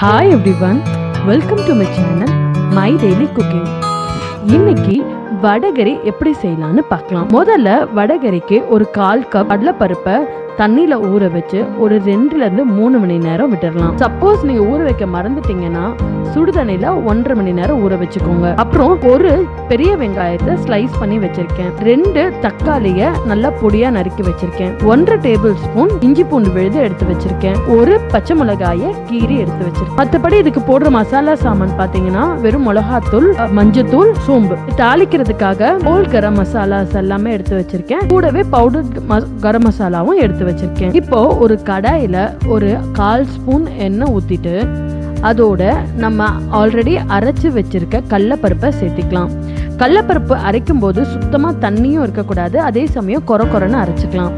Hi everyone welcome to my channel my daily cooking இன்னைக்கு வடகரி எப்படி செய்யலாம்னு பார்க்கலாம். முதல்ல வடகரிக்கு ஒரு கால் கப் கடலைப்பருப்பை தண்ணியில ஊற வச்சு ஒரு ரெண்டுல இருந்து மூணு மணி நேரம் விட்டுடலாம் சப்போஸ் நீங்க ஊற வைக்க மறந்துட்டீங்கன்னா சுடுதண்ணியில் ஒன்றரை மணி நேரம் ஊற வச்சுக்கோங்க. அப்புறம் ஒரு பெரிய வெங்காயத்தை ஸ்லைஸ் பண்ணி வச்சிருக்கேன். ரெண்டு தக்காளிய நல்லா பொடியா நறுக்கி வச்சிருக்கேன். ஒன்றரை டேபிள் ஸ்பூன் இஞ்சி பூண்டு விழுது எடுத்து வச்சிருக்கேன். ஒரு பச்சை மிளகாய கீறி எடுத்து வச்சிருக்கேன். மத்தபடி இதுக்கு போடுற மசாலா சாமான் பாத்தீங்கன்னா வெறும் மிளகாத்தூள் மஞ்சத்தூள் சோம்பு. தாளிக்கிறதுக்காக ஹோல் கரம் மசாலாஸ் எல்லாமே எடுத்து வச்சிருக்கேன். கூடவே பவுடர் கரம் மசாலாவும் எடுத்து வச்சிருக்கேன். இப்போ ஒரு கடாயில ஒரு கால் ஸ்பூன் எண்ணெய் ஊத்திட்டு அதோட நம்ம ஆல்ரெடி அரைச்சு வச்சிருக்க கடலப்பருப்பை சேர்த்துக்கலாம். கடலப்பருப்பு அரைக்கும் போது சுத்தமா தண்ணியும் இருக்கக்கூடாது அதே சமயம் கொர கொரன்னு அரைச்சிக்கலாம்.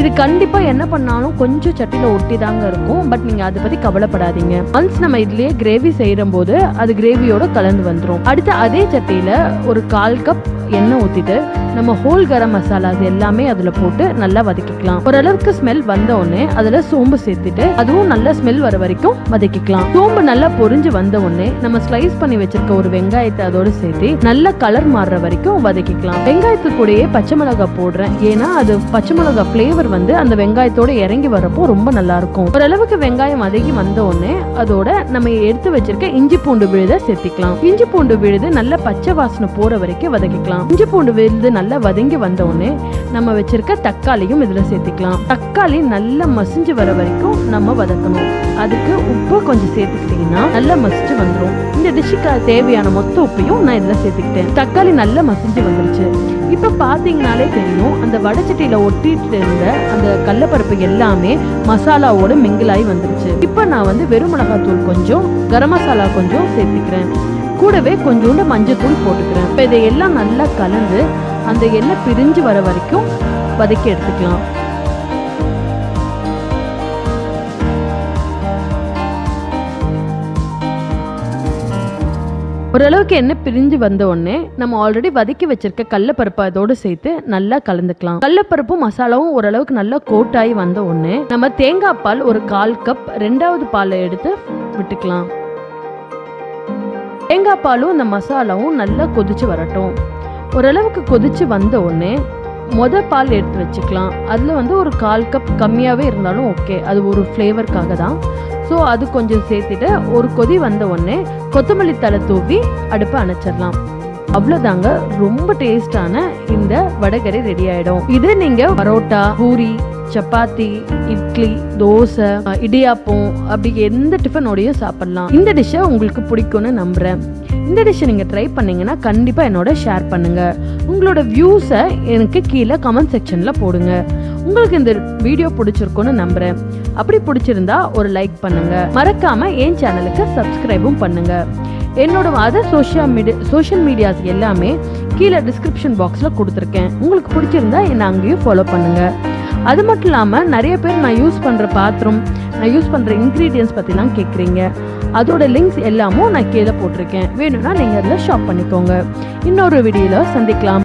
இது கண்டிப்பா என்ன பண்ணாலும் கொஞ்சம் சட்டியில ஒட்டி தாங்க இருக்கும் பட் நீங்க அதை பத்தி கவலைப்படாதீங்க. ஒன்ஸ் நம்ம இதுலயே கிரேவி செய்யற போது அது கிரேவியோட கலந்து வந்துடும் அடுத்து அதே சட்டியில ஒரு கால் கப் எண்ணெய் ஊற்றிட்டு நம்ம ஹோல் கரம் மசாலாஸ் எல்லாமே அதில் போட்டு நல்லா வதக்கிக்கலாம். ஓரளவுக்கு ஸ்மெல் வந்த உடனே சோம்பு சேர்த்துட்டு அதுவும் நல்ல ஸ்மெல் வர வரைக்கும் வதக்கிக்கலாம். சோம்பு நல்லா பொரிஞ்சு வந்த உடனே நம்ம ஸ்லைஸ் பண்ணி வச்சிருக்க ஒரு வெங்காயத்தை அதோட சேர்த்து நல்ல கலர் மாறுற வரைக்கும் வதக்கிக்கலாம். வெங்காயத்து கூடயே பச்சை மிளகாய் போடுறேன். ஏன்னா அது பச்சை மிளகாய் ஃப்ளேவர் வந்து அந்த வெங்காயத்தோட இறங்கி வரப்போ ரொம்ப நல்லா இருக்கும். ஓரளவுக்கு வெங்காயம் வதக்கி வந்த உடனே அதோட நம்ம எடுத்து வச்சிருக்க இஞ்சி பூண்டு விழுத சேர்த்திக்கலாம். இஞ்சி பூண்டு விழுது நல்ல பச்சை வாசனை போற வரைக்கும் வதக்கிக்கலாம். இஞ்சி பூண்டு விழுந்து நல்லா வதங்கி வந்த உடனே நம்ம வச்சிருக்க தக்காளியும் இதுல சேர்த்துக்கலாம். தக்காளி நல்லா மசிஞ்சு வர வரைக்கும் நம்ம வதக்கணும். அதுக்கு உப்பு கொஞ்சம் சேர்த்துக்கிட்டீங்கன்னா நல்லா மசிச்சு வந்துடும் இந்த டிஷ்ஷுக்கு தேவையான மொத்த உப்பையும் நான் இதுல சேர்த்துக்கிட்டேன். தக்காளி நல்லா மசிஞ்சு வந்துருச்சு. இப்ப பாத்தீங்கனாலே தெரியும் அந்த வடச்சட்டியில ஒட்டிட்டு இருந்த அந்த கடலப்பருப்பு எல்லாமே மசாலாவோட மிங்கிலாகி வந்துருச்சு. இப்ப நான் வந்து வெறும் மிளகாத்தூள் கொஞ்சம் கரம் மசாலா கொஞ்சம் சேர்த்துக்கிறேன். கூடவே கொஞ்சோண்டு மஞ்சத்தூள் போட்டுக்கிறேன். இப்போ இதை எல்லாம் நல்லா கலந்து அந்த எண்ணெய் பிரிஞ்சு வர வரைக்கும் வதக்கி எடுத்துக்கலாம். ஓரளவுக்கு எண்ணெய் பிரிஞ்சு வந்த உடனே நம்ம ஆல்ரெடி வதக்கி வச்சிருக்க கடலப்பருப்பு அதோட சேர்த்து நல்லா கலந்துக்கலாம். கடலப்பருப்பும் மசாலாவும் ஓரளவுக்கு நல்லா கோட்டாகி வந்த உடனே நம்ம தேங்காய் பால் ஒரு கால் கப் ரெண்டாவது பாலை எடுத்து விட்டுக்கலாம். தேங்காய் பாலும் இந்த மசாலாவும் நல்லா கொதிச்சு வரட்டும். ஓரளவுக்கு கொதிச்சு வந்த உடனே மொத பால் எடுத்து வச்சுக்கலாம். அதில் வந்து ஒரு கால் கப் கம்மியாகவே இருந்தாலும் ஓகே. அது ஒரு ஃப்ளேவருக்காக தான். ஸோ அது கொஞ்சம் சேர்த்துட்டு ஒரு கொதி வந்த உடனே கொத்தமல்லி தழை தூவி அடுப்பை அணைச்சிடலாம். அவ்வளோதாங்க ரொம்ப டேஸ்டான இந்த வடகரை ரெடி ஆகிடும் இது நீங்கள் பரோட்டா பூரி சப்பாத்தி இட்லி தோசை இடியாப்பம் அப்படி எந்த டிஃபனோடையும் சாப்பிடலாம். இந்த டிஷ்ஷை உங்களுக்கு பிடிக்கும்னு நம்புகிறேன் இந்த டிஷ்ஷை நீங்கள் ட்ரை பண்ணீங்கன்னா கண்டிப்பாக என்னோட ஷேர் பண்ணுங்கள் உங்களோட வியூஸை எனக்கு கீழே கமெண்ட் செக்ஷனில் போடுங்க. உங்களுக்கு இந்த வீடியோ பிடிச்சிருக்கும்னு நம்புகிறேன் அப்படி பிடிச்சிருந்தா ஒரு லைக் பண்ணுங்க. மறக்காமல் என் சேனலுக்கு சப்ஸ்கிரைபும் பண்ணுங்க. என்னோட other social media social medias எல்லாமே கீழே டிஸ்கிரிப்ஷன் பாக்ஸில் கொடுத்துருக்கேன். உங்களுக்கு பிடிச்சிருந்தா என்னை அங்கேயும் ஃபாலோ பண்ணுங்கள் அது மட்டும் இல்லாமல் நிறைய பேர் நான் யூஸ் பண்ணுற பாத்திரம் நான் யூஸ் பண்ணுற இன்க்ரீடியன்ஸ் பற்றிலாம் கேட்குறீங்க அதோட லிங்க்ஸ் எல்லாமும் நான் கீழே போட்டிருக்கேன். வேணும்னா நீங்கள் அதில் ஷாப் பண்ணிக்கோங்க. இன்னொரு வீடியோவில் சந்திக்கலாம்.